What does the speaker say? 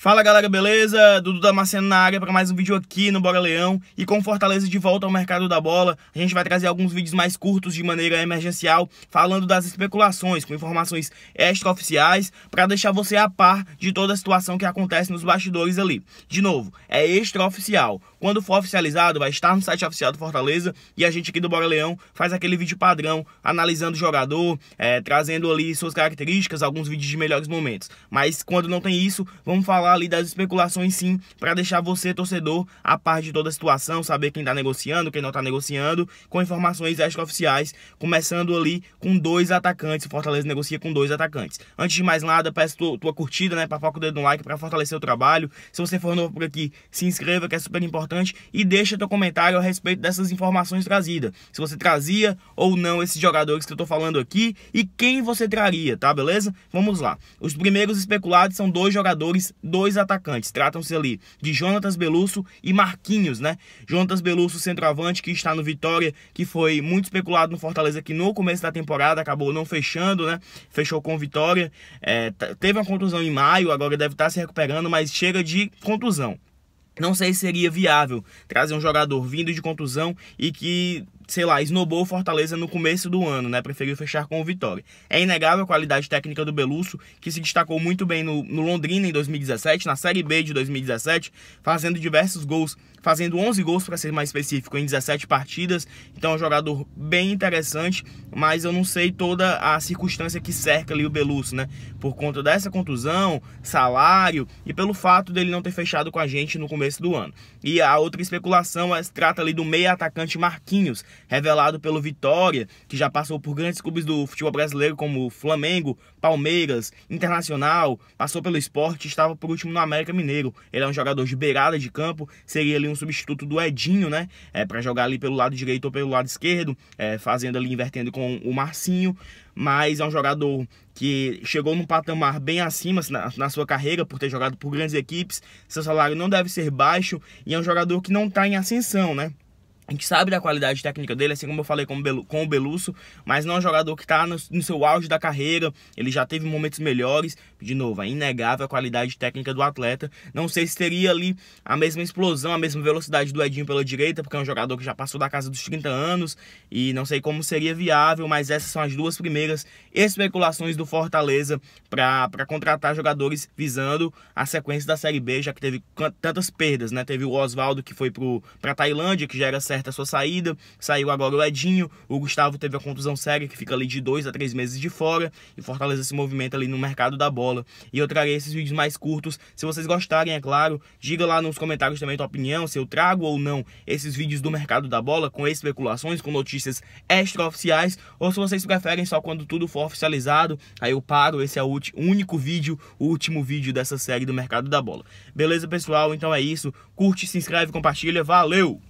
Fala galera, beleza? Dudu Damasceno na área para mais um vídeo aqui no Bora Leão e com Fortaleza de volta ao mercado da bola, a gente vai trazer alguns vídeos mais curtos de maneira emergencial, falando das especulações, com informações extraoficiais, para deixar você a par de toda a situação que acontece nos bastidores ali. De novo, é extraoficial. Quando for oficializado, vai estar no site oficial do Fortaleza e a gente aqui do Bora Leão faz aquele vídeo padrão, analisando o jogador, é, trazendo ali suas características, alguns vídeos de melhores momentos. Mas quando não tem isso, vamos falar ali das especulações sim, para deixar você, torcedor, a par de toda a situação, saber quem está negociando, quem não está negociando, com informações extraoficiais, começando ali com dois atacantes. O Fortaleza negocia com dois atacantes. Antes de mais nada, peço tua, tua curtida, né, para focar o dedo no like, para fortalecer o trabalho. Se você for novo por aqui, se inscreva, que é super importante, e deixa teu comentário a respeito dessas informações trazidas. Se você trazia ou não esses jogadores que eu tô falando aqui e quem você traria, tá, beleza? Vamos lá. Os primeiros especulados são dois jogadores, dois dois atacantes. Tratam-se ali de Jonatas Belusso e Marquinhos, né? Jonatas Belusso, centroavante, que está no Vitória, que foi muito especulado no Fortaleza, que no começo da temporada acabou não fechando, né? Fechou com Vitória. É, teve uma contusão em maio, agora deve estar se recuperando, mas chega de contusão. Não sei se seria viável trazer um jogador vindo de contusão e que sei lá, esnobou o Fortaleza no começo do ano, né? Preferiu fechar com o Vitória. É inegável a qualidade técnica do Belusso, que se destacou muito bem no, no Londrina em 2017, na Série B de 2017, fazendo diversos gols, fazendo 11 gols para ser mais específico em 17 partidas. Então é um jogador bem interessante, mas eu não sei toda a circunstância que cerca ali o Belusso, né? Por conta dessa contusão, salário e pelo fato dele não ter fechado com a gente no começo do ano. E a outra especulação é, trata ali do meia atacante Marquinhos, revelado pelo Vitória, que já passou por grandes clubes do futebol brasileiro como Flamengo, Palmeiras, Internacional, passou pelo esporte estava por último no América Mineiro. Ele é um jogador de beirada de campo, seria ali um substituto do Edinho, né? É, para jogar ali pelo lado direito ou pelo lado esquerdo, é, fazendo ali, invertendo com o Marcinho mas é um jogador que chegou num patamar bem acima na, na, sua carreira, por ter jogado por grandes equipes, seu salário não deve ser baixo, e é um jogador que não está em ascensão, né? A gente sabe da qualidade técnica dele, assim como eu falei com com o Belusso, mas não é um jogador que está no, no, seu auge da carreira, ele já teve momentos melhores. De novo, é inegável a qualidade técnica do atleta. Não sei se teria ali a mesma explosão, a mesma velocidade do Edinho pela direita, porque é um jogador que já passou da casa dos 30 anos e não sei como seria viável, mas essas são as duas primeiras especulações do Fortaleza para contratar jogadores visando a sequência da Série B, já que teve tantas perdas, né? Teve o Oswaldo que foi para Tailândia, que já era certo certa a sua saída. Saiu agora o Edinho. O Gustavo teve a contusão séria, que fica ali de dois a três meses de fora. E Fortaleza se movimenta ali no mercado da bola. E eu trarei esses vídeos mais curtos. Se vocês gostarem, é claro, diga lá nos comentários também a tua opinião, se eu trago ou não esses vídeos do mercado da bola, com especulações, com notícias extraoficiais, ou se vocês preferem só quando tudo for oficializado, aí eu paro, esse é o único vídeo, o último vídeo dessa série do mercado da bola. Beleza, pessoal? Então é isso. Curte, se inscreve, compartilha. Valeu!